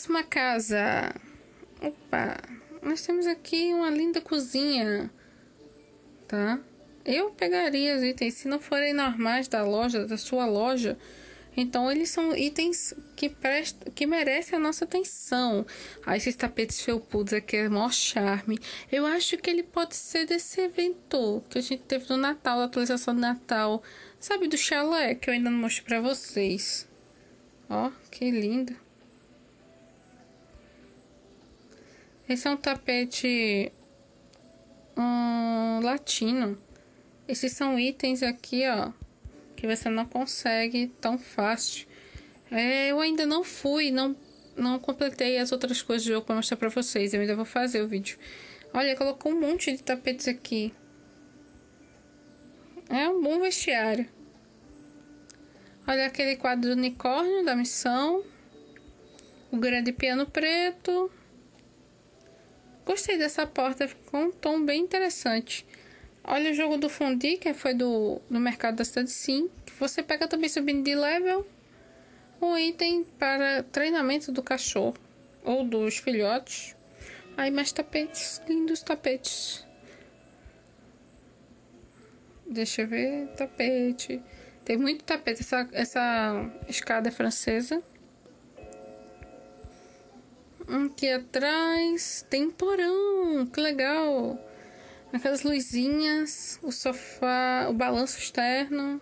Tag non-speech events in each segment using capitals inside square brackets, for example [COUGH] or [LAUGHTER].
Próxima casa. Opa, nós temos aqui uma linda cozinha, tá? Eu pegaria os itens, se não forem normais da loja, da sua loja, então eles são itens que prestam, que merecem a nossa atenção. Ah, esses tapetes felpudos aqui é maior charme. Eu acho que ele pode ser desse evento que a gente teve no Natal, da atualização do Natal. Sabe do chalé que eu ainda não mostrei pra vocês. Ó, que lindo. Esse é um tapete um, latino. Esses são itens aqui, ó, que você não consegue tão fácil. É, eu ainda não fui, não, não completei as outras coisas do jogo para mostrar para vocês. Eu ainda vou fazer o vídeo. Olha, colocou um monte de tapetes aqui. É um bom vestiário. Olha aquele quadro do unicórnio da missão. O grande piano preto. Gostei dessa porta, ficou um tom bem interessante. Olha o jogo do Fundi, que foi do, do mercado da cidade sim. Você pega também subindo de level um item para treinamento do cachorro ou dos filhotes. Aí mais tapetes, lindos tapetes. Deixa eu ver, tapete. Tem muito tapete. Essa, essa escada é francesa. Aqui atrás tem porão, que legal. Aquelas luzinhas, o sofá, o balanço externo.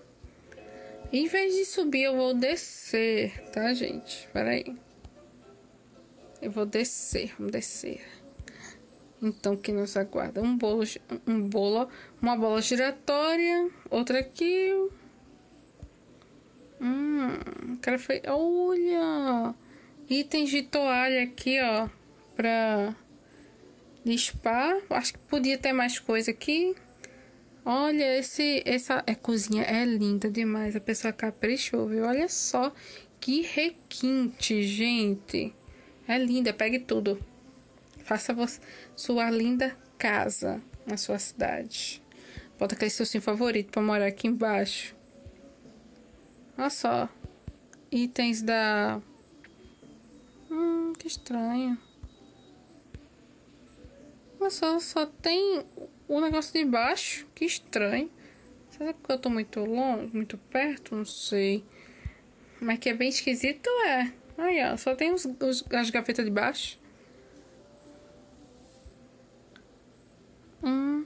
Em vez de subir, eu vou descer, tá, gente? Peraí. Eu vou descer, vamos descer. Então, que nos aguarda? Um bolo, um bolo, uma bola giratória, outra aqui. Hum, cara foi. Olha! Itens de toalha aqui, ó, pra limpar. Acho que podia ter mais coisa aqui. Olha, esse, essa é, cozinha é linda demais. A pessoa caprichou, viu? Olha só que requinte, gente. É linda, pegue tudo. Faça sua linda casa na sua cidade. Bota aquele seu sim favorito para morar aqui embaixo. Olha só. Itens da... Que estranho. Olha só, só tem o negócio de baixo. Que estranho. Será que eu tô muito longe, muito perto? Não sei. Mas que é bem esquisito, é. Aí, ó, só tem os, os, as gavetas de baixo. Hum.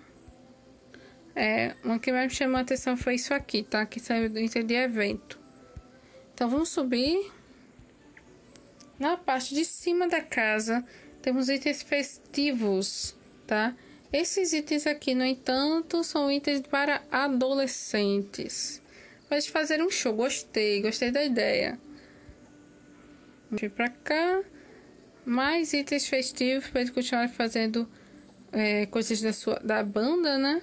É, uma que mais me chamou a atenção foi isso aqui, tá? Que saiu item de evento. Então, vamos subir. Na parte de cima da casa, temos itens festivos, tá? Esses itens aqui, no entanto, são itens para adolescentes. Pode fazer um show. Gostei, gostei da ideia. Vamos vir pra cá. Mais itens festivos para continuar fazendo é, coisas da, sua, da banda, né?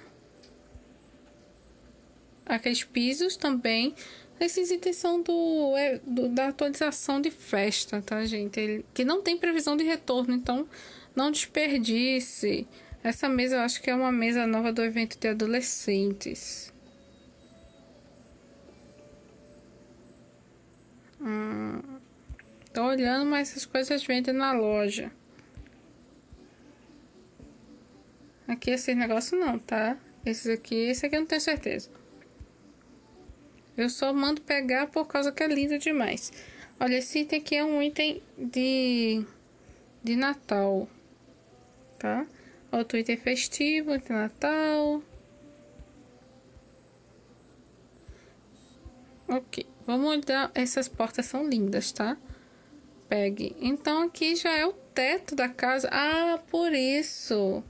Aqueles pisos também. Esses itens são do, é, do, da atualização de festa, tá, gente? Ele, que não tem previsão de retorno, então não desperdice. Essa mesa eu acho que é uma mesa nova do evento de adolescentes. Hum, tô olhando, mas essas coisas vendem na loja. Aqui esse negócio não, tá? Esses aqui, esse aqui eu não tenho certeza. Eu só mando pegar por causa que é lindo demais. Olha, esse item aqui é um item de, de Natal, tá? Outro item festivo, de Natal. Ok, vamos olhar. Essas portas são lindas, tá? Pegue. Então, aqui já é o teto da casa. Ah, por isso.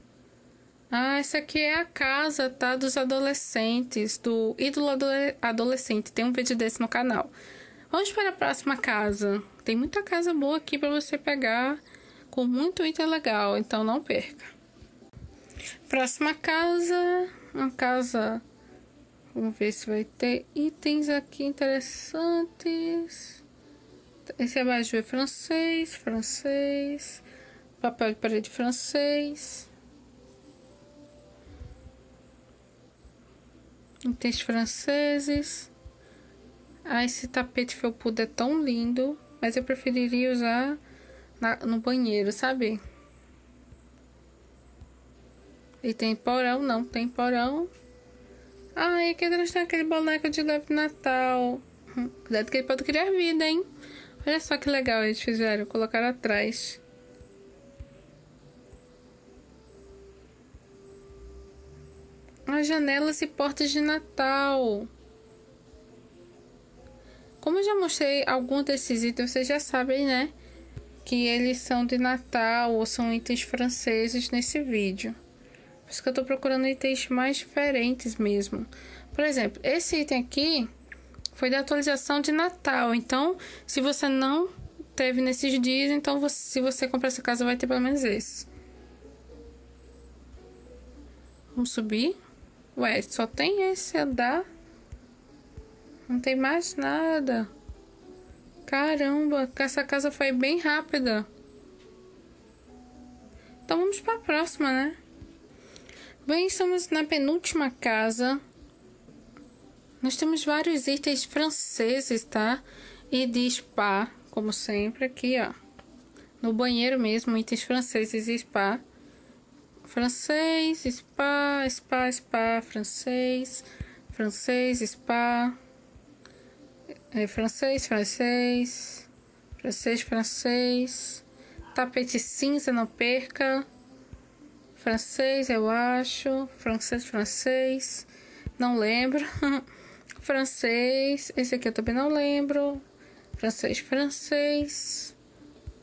Ah, essa aqui é a casa, tá? Dos adolescentes, do ídolo adolescente. Tem um vídeo desse no canal. Vamos para a próxima casa. Tem muita casa boa aqui para você pegar com muito item legal, então não perca. Próxima casa, uma casa. Vamos ver se vai ter itens aqui interessantes. Esse abaixo é francês, francês, papel de parede francês. Itens franceses. Ah, esse tapete felpudo é tão lindo, mas eu preferiria usar na, no banheiro, sabe? E tem porão? Não, tem porão. Ai, aqui atrás tem aquele boneco de leve Natal. Hum, cuidado que ele pode criar vida, hein? Olha só que legal eles fizeram, colocaram atrás. As janelas e portas de Natal. Como eu já mostrei alguns desses itens, vocês já sabem, né? Que eles são de Natal ou são itens franceses nesse vídeo. Por isso que eu tô procurando itens mais diferentes mesmo. Por exemplo, esse item aqui foi da atualização de Natal. Então, se você não teve nesses dias, então você, se você comprar essa casa, vai ter pelo menos esse. Vamos subir. Ué, só tem esse andar. Não tem mais nada. Caramba, essa casa foi bem rápida. Então vamos para a próxima, né? Bem, estamos na penúltima casa. Nós temos vários itens franceses, tá? E de spa, como sempre, aqui, ó. No banheiro mesmo, itens franceses e spa. Francês, spa, spa, spa, francês, francês, spa. É, francês, francês, francês, francês. Tapete cinza, não perca. Francês, eu acho, francês, francês, não lembro, [LAUGHS] francês, esse aqui eu também não lembro, francês, francês,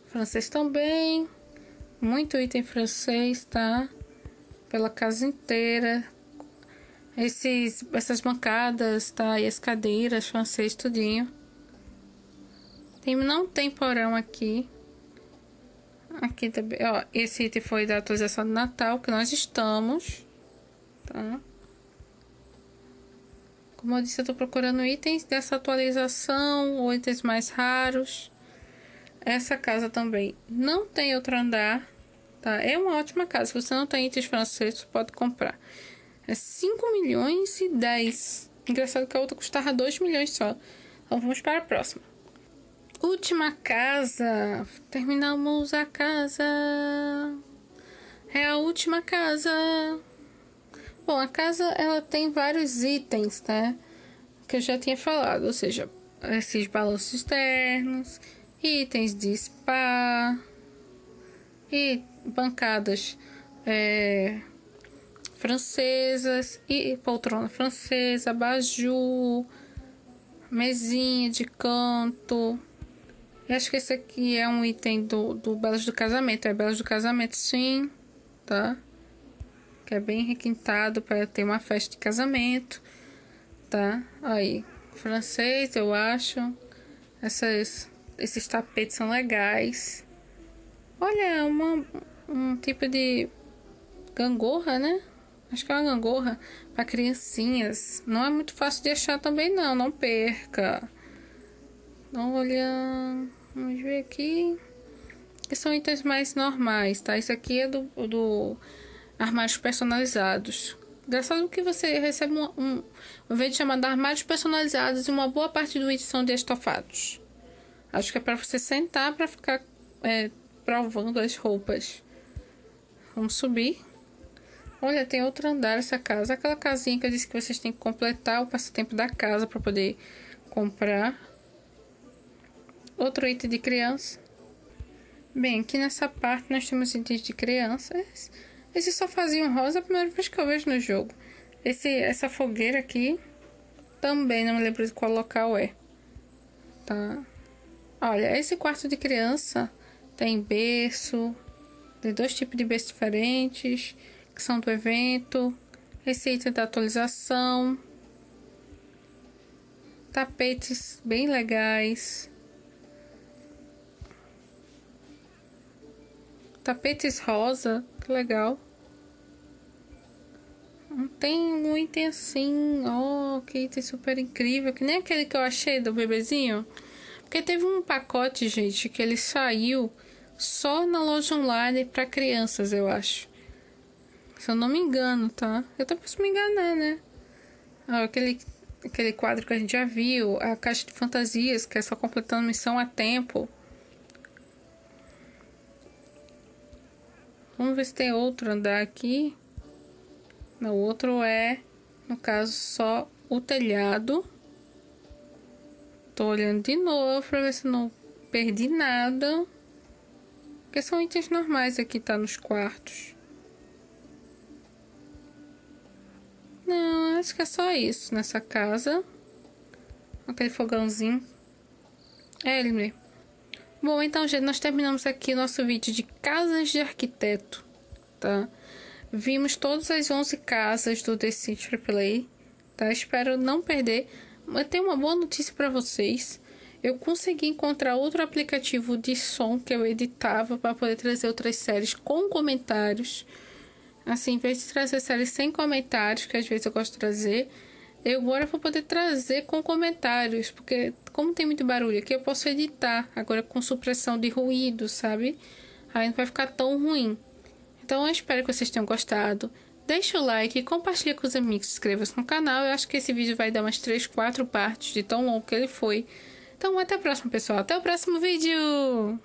francês também, muito item francês, tá? Pela casa inteira, esses, essas bancadas, tá? E as cadeiras, francês, tudinho. Tem, não tem porão aqui. Aqui também, ó, esse item foi da atualização do Natal que nós estamos, tá? Como eu disse, eu tô procurando itens dessa atualização ou itens mais raros. Essa casa também não tem outro andar, tá? É uma ótima casa. Se você não tem itens franceses, pode comprar. É 5 milhões e 10. Engraçado que a outra custava 2 milhões só. Então vamos para a próxima. Última casa. Terminamos a casa. É a última casa. Bom, a casa ela tem vários itens, né? Que eu já tinha falado, ou seja, esses balanços externos, itens de spa e bancadas é, francesas e poltrona francesa, baju, mesinha de canto, eu acho que esse aqui é um item do, do Belas do Casamento. É Belas do Casamento, sim, tá? Que é bem requintado para ter uma festa de casamento, tá? Aí, francês, eu acho. Essas, esses tapetes são legais. Olha, é uma, um tipo de gangorra, né? Acho que é uma gangorra para criancinhas. Não é muito fácil de achar também, não. Não perca. Olha. Vamos ver aqui. São itens mais normais, tá? Isso aqui é do, do armários personalizados. Engraçado que você recebe um, um, um vídeo chamado armários personalizados e uma boa parte do item são de estofados. Acho que é para você sentar para ficar é, provando as roupas. Vamos subir. Olha, tem outro andar essa casa. Aquela casinha que eu disse que vocês têm que completar o passatempo da casa para poder comprar. Outro item de criança. Bem, aqui nessa parte nós temos itens de crianças. Esse sofazinho rosa é a primeira vez que eu vejo no jogo. Esse, essa fogueira aqui também não me lembro de qual local é. Tá? Olha, esse quarto de criança tem berço. Tem dois tipos de berço diferentes. Que são do evento. Item da atualização. Tapetes bem legais. Tapetes rosa, que legal. Não tem um item assim, oh, que item super incrível, que nem aquele que eu achei do bebezinho. Porque teve um pacote, gente, que ele saiu só na loja online para crianças, eu acho. Se eu não me engano, tá? Eu também posso me enganar, né? Aquele, aquele quadro que a gente já viu, a caixa de fantasias, que é só completando missão a tempo. Vamos ver se tem outro andar aqui. No outro é, no caso, só o telhado. Tô olhando de novo pra ver se não perdi nada. Porque são itens normais aqui, tá? Nos quartos. Não, acho que é só isso nessa casa. Aquele fogãozinho. É ele mesmo. Bom, então, gente, nós terminamos aqui nosso vídeo de casas de arquiteto, tá? Vimos todas as 11 casas do The City Play, tá? Espero não perder. Eu tenho uma boa notícia para vocês. Eu consegui encontrar outro aplicativo de som que eu editava para poder trazer outras séries com comentários. Assim, em vez de trazer séries sem comentários, que às vezes eu gosto de trazer, eu agora vou poder trazer com comentários, porque como tem muito barulho aqui, eu posso editar agora com supressão de ruído, sabe? Aí não vai ficar tão ruim. Então eu espero que vocês tenham gostado. Deixa o like, compartilha com os amigos, inscreva-se no canal. Eu acho que esse vídeo vai dar umas 3, 4 partes de tão longo que ele foi. Então até a próxima, pessoal. Até o próximo vídeo!